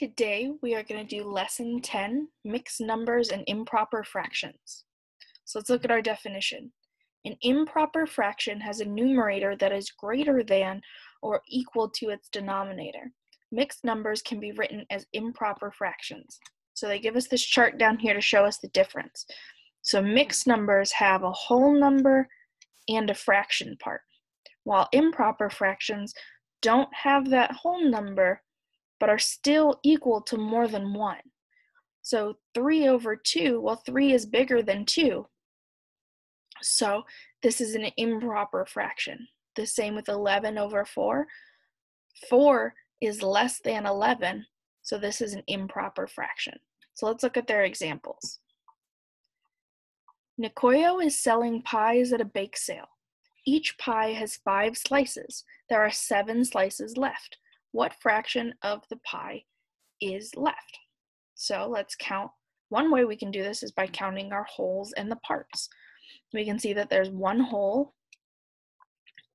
Today we are going to do lesson 10, mixed numbers and improper fractions. So let's look at our definition. An improper fraction has a numerator that is greater than or equal to its denominator. Mixed numbers can be written as improper fractions. So they give us this chart down here to show us the difference. So mixed numbers have a whole number and a fraction part, while improper fractions don't have that whole number but are still equal to more than 1. So 3 over 2, well 3 is bigger than 2. So this is an improper fraction. The same with 11 over 4. 4 is less than 11, so this is an improper fraction. So let's look at their examples. Nikoyo is selling pies at a bake sale. Each pie has five slices. There are seven slices left what fraction of the pie is left. So let's count. One way we can do this is by counting our wholes and the parts. We can see that there's one whole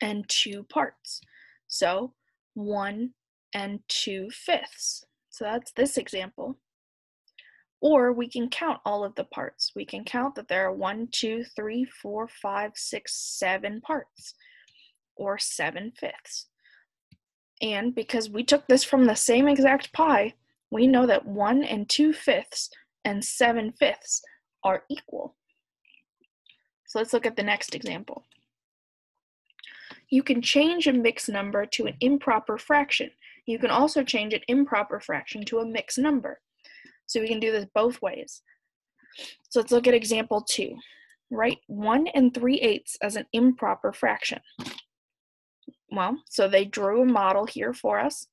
and two parts. So one and two fifths. So that's this example. Or we can count all of the parts. We can count that there are one, two, three, four, five, six, seven parts, or seven fifths. And because we took this from the same exact pie, we know that 1 and 2 fifths and 7 fifths are equal. So let's look at the next example. You can change a mixed number to an improper fraction. You can also change an improper fraction to a mixed number. So we can do this both ways. So let's look at example 2. Write 1 and 3 eighths as an improper fraction. Well, so they drew a model here for us.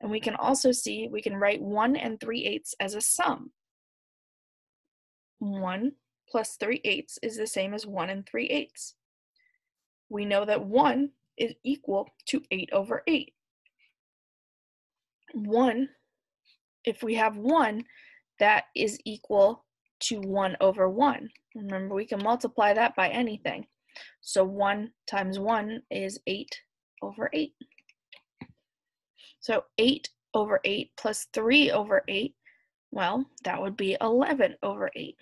And we can also see, we can write 1 and 3 eighths as a sum. 1 plus 3 eighths is the same as 1 and 3 eighths. We know that 1 is equal to 8 over 8. 1, if we have 1, that is equal to 1 over 1. Remember, we can multiply that by anything. So 1 times 1 is 8 over 8. So 8 over 8 plus 3 over 8, well, that would be 11 over 8.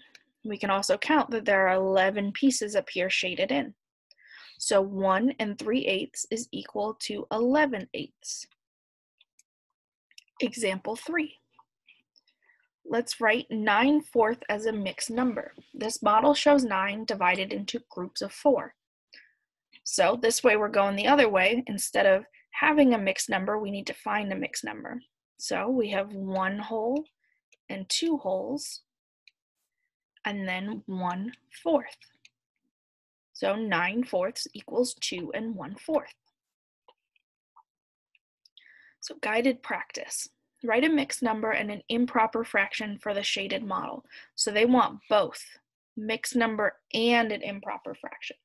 We can also count that there are 11 pieces up here shaded in. So 1 and 3 eighths is equal to 11 eighths. Example 3. Let's write 9 fourth as a mixed number. This model shows 9 divided into groups of 4. So this way we're going the other way. Instead of having a mixed number, we need to find a mixed number. So we have one whole and two wholes, and then one fourth. So 9 fourths equals 2 and one fourth. So guided practice. Write a mixed number and an improper fraction for the shaded model. So they want both, mixed number and an improper fraction.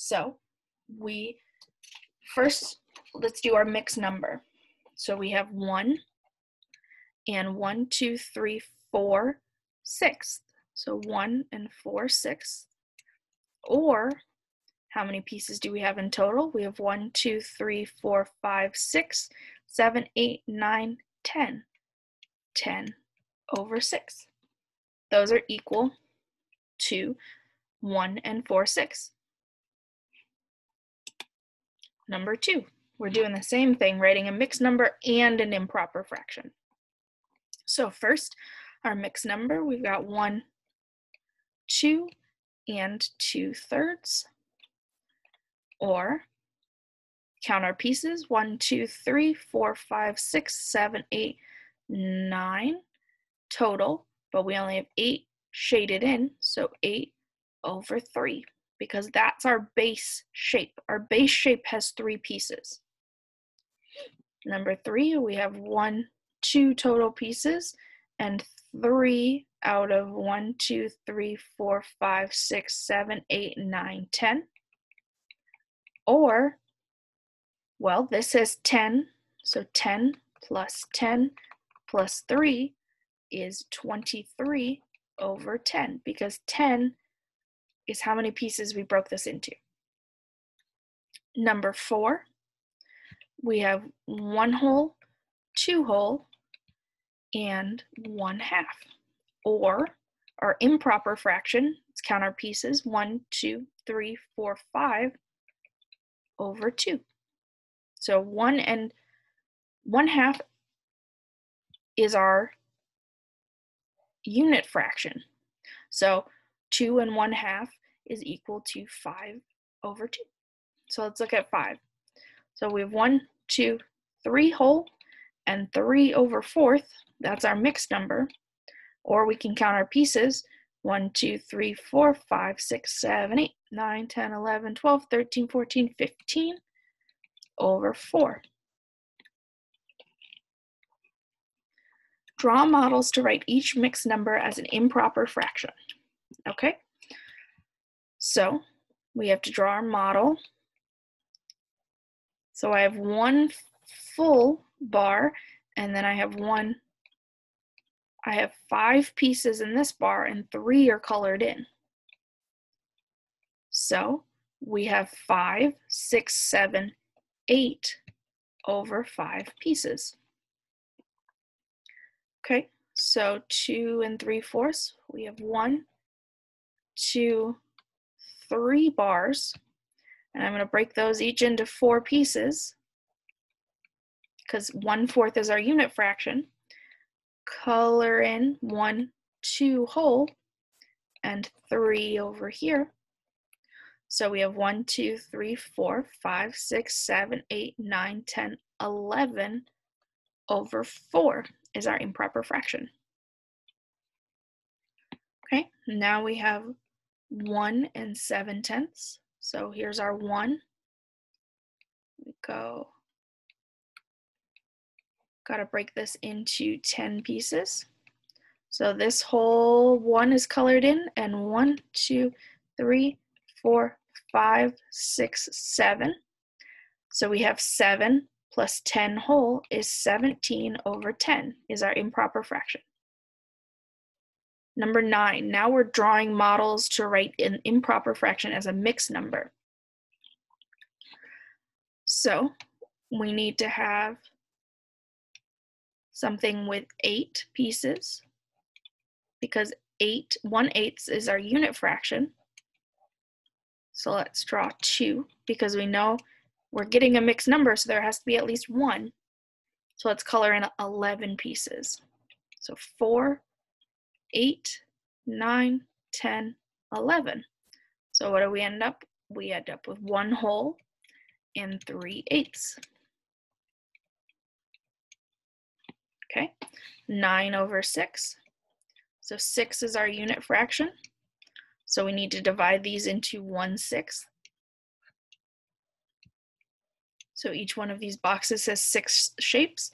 So we first, let's do our mixed number. So we have one and one, two, three, four, six. So one and four sixths. Or how many pieces do we have in total? We have one, two, three, four, five, six, seven, eight, nine, ten. Ten over six. Those are equal to one and four sixths. Number two, we're doing the same thing, writing a mixed number and an improper fraction. So first, our mixed number, we've got one, two, and two thirds. Or count our pieces, one, two, three, four, five, six, seven, eight, nine total, but we only have eight shaded in, so eight over three because that's our base shape. Our base shape has three pieces. Number three, we have one, two total pieces, and three out of one, two, three, four, five, six, seven, eight, nine, ten. Or, well, this is 10, so 10 plus 10 plus 3 is 23 over 10 because 10 is how many pieces we broke this into. Number four, we have one whole, two whole, and 1 half. Or our improper fraction, let's count our pieces, 1, 2, 3, 4, 5 over 2. So 1 and 1 half is our unit fraction. So 2 and 1 half is equal to 5 over 2. So let's look at 5. So we have 1, 2, 3 whole, and 3 over 4th. That's our mixed number. Or we can count our pieces. 1, 2, 3, 4, 5, 6, 7, 8, 9, 10, 11, 12, 13, 14, 15 over 4. Draw models to write each mixed number as an improper fraction. Okay? So we have to draw our model. So I have one full bar and then I have one, I have five pieces in this bar and three are colored in. So we have five, six, seven, eight over five pieces. Okay, so two and three fourths, we have one, two, three bars, and I'm going to break those each into four pieces because one fourth is our unit fraction. Color in one, two whole, and three over here. So we have one, two, three, four, five, six, seven, eight, nine, ten, eleven over four is our improper fraction. Okay, now we have 1 and 7 tenths. So here's our 1. We go, got to break this into 10 pieces. So this whole 1 is colored in, and one, two, three, four, five, six, seven. So we have 7 plus 10 whole is 17 over 10 is our improper fraction. Number nine, now we're drawing models to write an improper fraction as a mixed number. So we need to have something with eight pieces because eight, one eighth is our unit fraction. So let's draw two because we know we're getting a mixed number, so there has to be at least one. So let's color in 11 pieces. So four, eight, nine, 10, 11. So what do we end up? We end up with one whole and three eighths. Okay, nine over six. So six is our unit fraction. So we need to divide these into one sixth. So each one of these boxes has six shapes.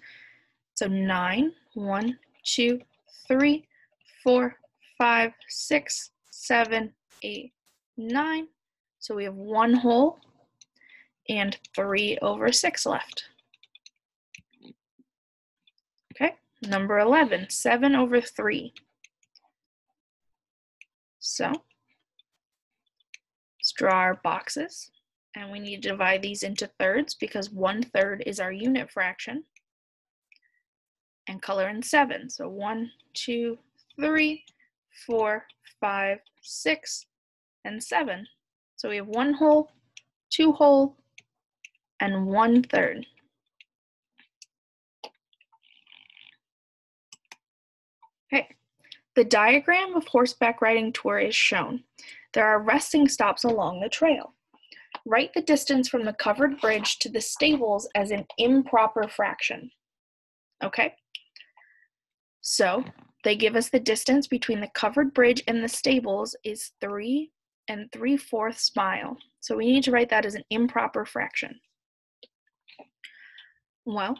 So nine, one, two, three, four, five, six, seven, eight, nine. So we have one whole and three over six left. Okay, number 11, seven over three. So let's draw our boxes and we need to divide these into thirds because one third is our unit fraction and color in seven. So one, two, three, four, five, six, and seven. So we have one whole, two whole, and one third. Okay, the diagram of horseback riding tour is shown. There are resting stops along the trail. Write the distance from the covered bridge to the stables as an improper fraction. Okay? So they give us the distance between the covered bridge and the stables is three and three fourths mile. So we need to write that as an improper fraction. Well,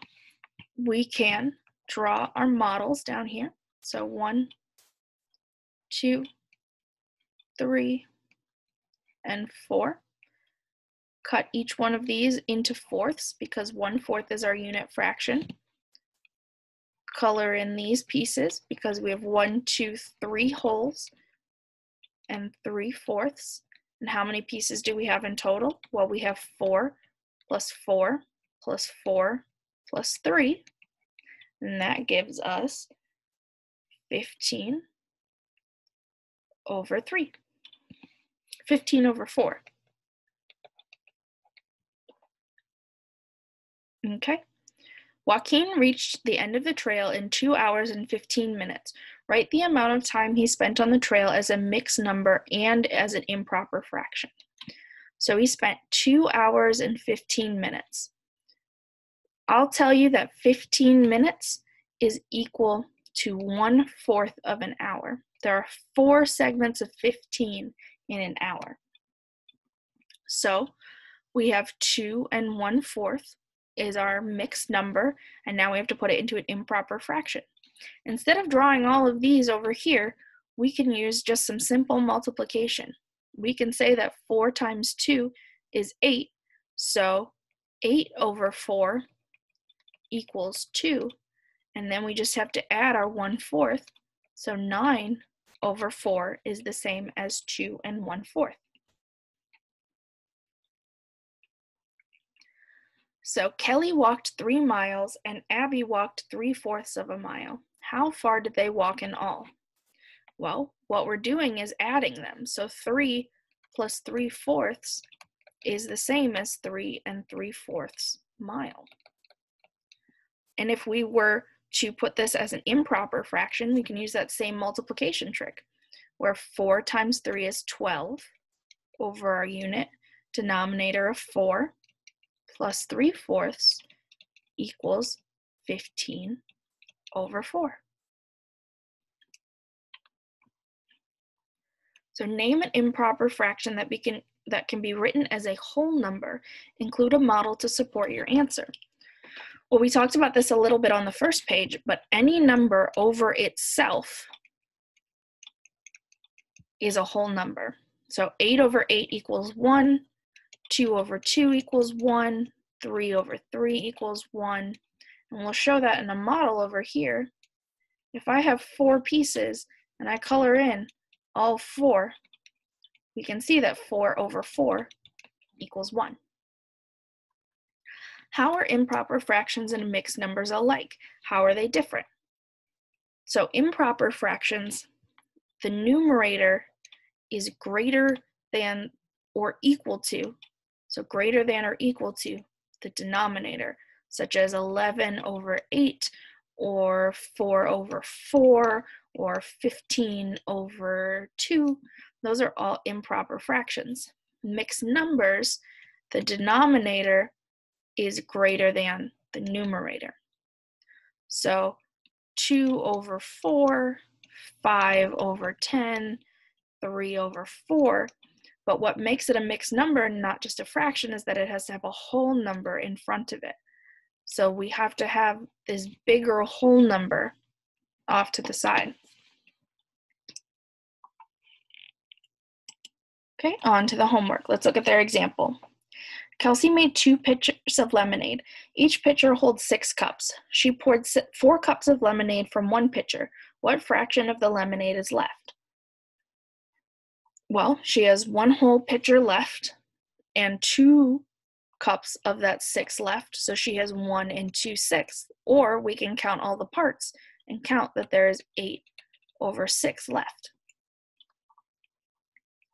we can draw our models down here. So one, two, three, and four cut each one of these into fourths because one fourth is our unit fraction. Color in these pieces because we have one, two, three wholes and three fourths. And how many pieces do we have in total? Well, we have four plus four plus four plus three. And that gives us 15 over 3. 15 over 4. Okay. Joaquin reached the end of the trail in 2 hours and 15 minutes. Write the amount of time he spent on the trail as a mixed number and as an improper fraction. So he spent 2 hours and 15 minutes. I'll tell you that 15 minutes is equal to one fourth of an hour. There are four segments of 15 in an hour. So we have 2 and 1 fourth is our mixed number, and now we have to put it into an improper fraction. Instead of drawing all of these over here, we can use just some simple multiplication. We can say that 4 times 2 is 8, so 8 over 4 equals 2, and then we just have to add our 1 fourth, so 9 over 4 is the same as 2 and 1 fourth. So Kelly walked three miles and Abby walked three fourths of a mile. How far did they walk in all? Well, what we're doing is adding them. So 3 plus 3 fourths is the same as 3 and 3 fourths mile. And if we were to put this as an improper fraction, we can use that same multiplication trick, where 4 times 3 is 12 over our unit denominator of 4 plus 3 fourths equals 15 over 4. So name an improper fraction that, can, that can be written as a whole number. Include a model to support your answer. Well, we talked about this a little bit on the first page, but any number over itself is a whole number. So 8 over 8 equals 1, 2 over 2 equals 1, 3 over 3 equals 1. And we'll show that in a model over here. If I have four pieces and I color in all four, we can see that 4 over 4 equals 1. How are improper fractions and mixed numbers alike? How are they different? So improper fractions, the numerator is greater than or equal to, so greater than or equal to the denominator, such as 11 over 8 or 4 over 4 or 15 over 2. Those are all improper fractions. Mixed numbers, the denominator is greater than the numerator. So 2 over 4, 5 over 10, 3 over 4. But what makes it a mixed number, not just a fraction, is that it has to have a whole number in front of it. So we have to have this bigger whole number off to the side. Okay, on to the homework. Let's look at their example. Kelsey made two pitchers of lemonade. Each pitcher holds six cups. She poured four cups of lemonade from one pitcher. What fraction of the lemonade is left? Well, she has one whole pitcher left and two cups of that six left. So she has one and two sixths. Or we can count all the parts and count that there is eight over six left.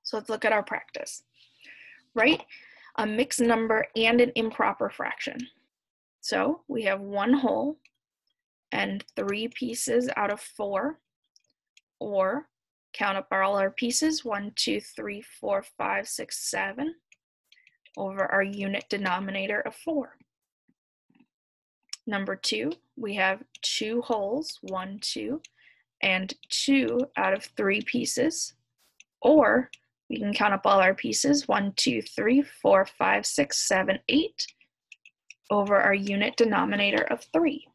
So let's look at our practice. Write? a mixed number, and an improper fraction. So we have one whole and three pieces out of four, or count up all our pieces, one, two, three, four, five, six, seven, over our unit denominator of four. Number two, we have two wholes, one, two, and two out of three pieces, or we can count up all our pieces, one, two, three, four, five, six, seven, eight, over our unit denominator of three.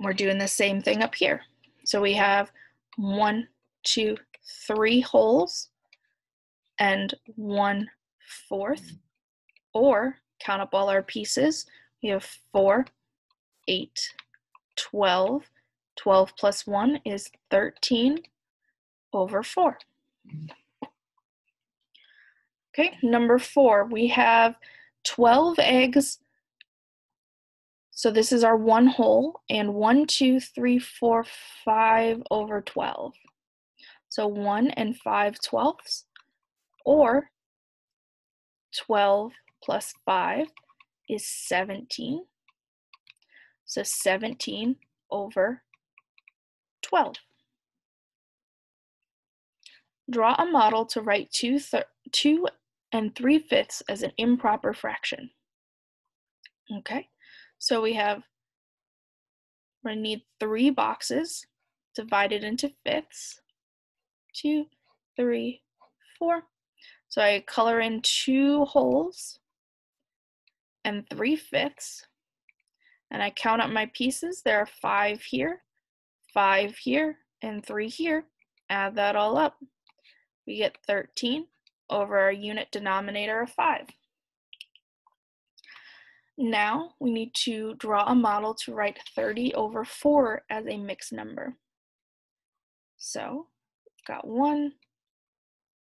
We're doing the same thing up here. So we have one, two, three wholes and one fourth, or count up all our pieces. We have four, eight, 12. 12 plus 1 is 13 over 4. Okay, number 4, we have 12 eggs So this is our one whole, and 1, 2, 3, 4, 5 over 12. So 1 and 5 twelfths, or 12 plus 5 is 17. So 17 over 12. Draw a model to write 2, 2 and 3 fifths as an improper fraction. Okay, so we have, we're to need three boxes divided into fifths. Two, three, four. So I color in two wholes and three fifths. And I count up my pieces. There are five here, five here, and three here. Add that all up. We get 13 over our unit denominator of 5. Now we need to draw a model to write 30 over 4 as a mixed number. So we've got one,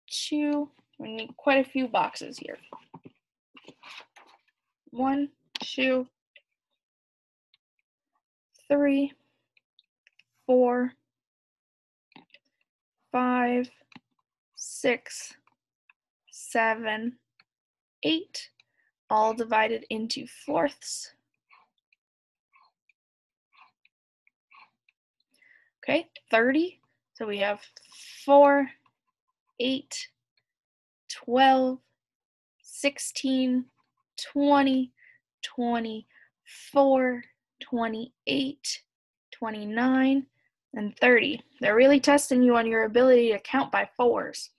two, we need quite a few boxes here. One, two, three, four, five, six, seven, eight, all divided into fourths. Okay, 30. So we have 4, 8, 12, 16, 20, 24, 28, 29, and 30. They're really testing you on your ability to count by fours.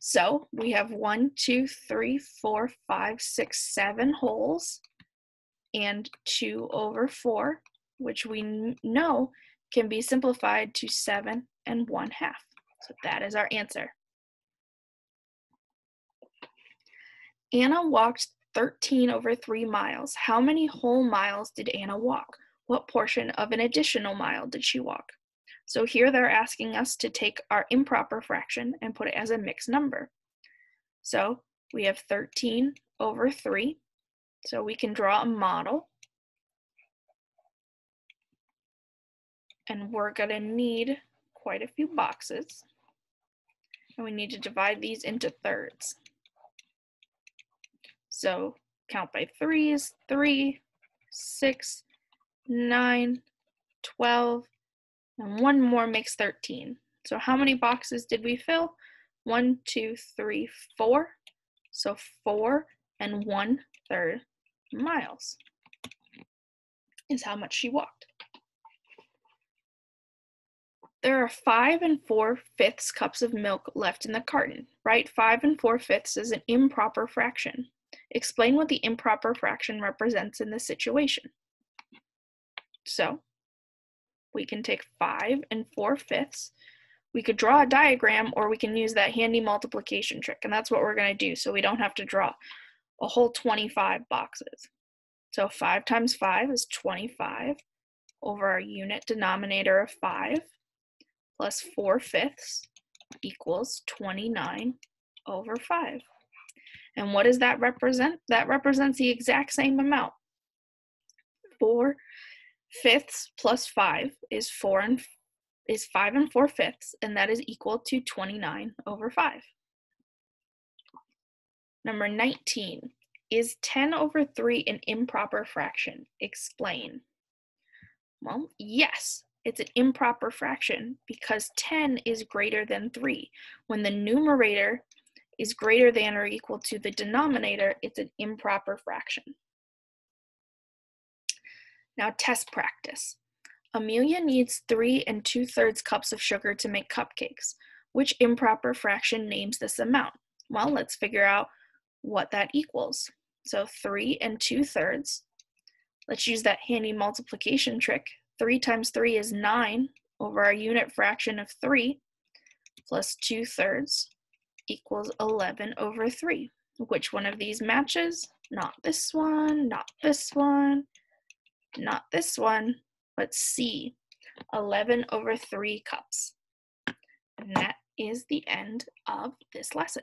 So we have one, two, three, four, five, six, seven wholes and 2 over 4, which we know can be simplified to 7 and 1 half. So that is our answer. Anna walked 13 over 3 miles. How many whole miles did Anna walk? What portion of an additional mile did she walk? So here they're asking us to take our improper fraction and put it as a mixed number. So we have 13 over 3. So we can draw a model. And we're going to need quite a few boxes. And we need to divide these into thirds. So count by threes, 3, 6, 9, 12, and one more makes 13. So how many boxes did we fill? One, two, three, four. So four and one third miles is how much she walked. There are five and four fifths cups of milk left in the carton. Write five and four fifths as an improper fraction. Explain what the improper fraction represents in this situation. So, we can take 5 and 4 fifths. We could draw a diagram or we can use that handy multiplication trick, and that's what we're going to do so we don't have to draw a whole 25 boxes. So 5 times 5 is 25 over our unit denominator of 5 plus 4 fifths equals 29 over 5. And what does that represent? That represents the exact same amount. 4 fifths plus 5 is 4 and is 5 and 4 fifths, and that is equal to 29 over 5. Number 19. Is 10 over 3 an improper fraction? Explain. Well, yes, it's an improper fraction because 10 is greater than 3. When the numerator is greater than or equal to the denominator, it's an improper fraction. Now test practice. Amelia needs three and two thirds cups of sugar to make cupcakes. Which improper fraction names this amount? Well, let's figure out what that equals. So three and two thirds. Let's use that handy multiplication trick. Three times three is nine over our unit fraction of three plus two thirds equals 11 over three. Which one of these matches? Not this one, not this one, not this one, but C, 11 over 3 cups. And that is the end of this lesson.